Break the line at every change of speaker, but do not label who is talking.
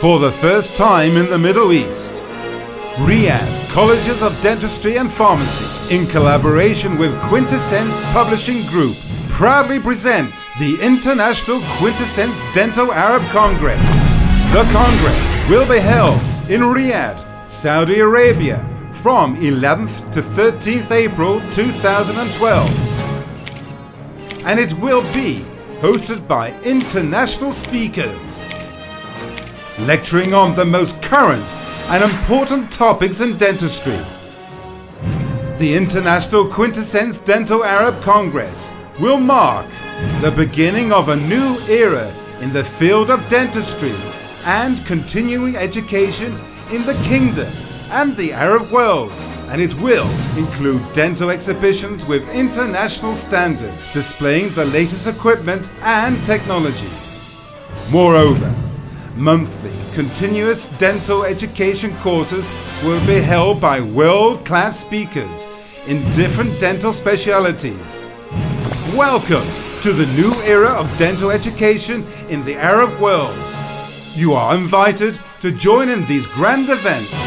For the first time in the Middle East, Riyadh Colleges of Dentistry and Pharmacy, in collaboration with Quintessence Publishing Group, proudly present the International Quintessence Dental Arab Congress. The Congress will be held in Riyadh, Saudi Arabia, from 11th to 13th April 2012. And it will be hosted by international speakers, lecturing on the most current and important topics in dentistry. The International Quintessence Dental Arab Congress will mark the beginning of a new era in the field of dentistry and continuing education in the kingdom and the Arab world and it will include dental exhibitions with international standards displaying the latest equipment and technologies. Moreover, monthly continuous dental education courses will be held by world-class speakers in different dental specialities. Welcome to the new era of dental education in the Arab world. You are invited to join in these grand events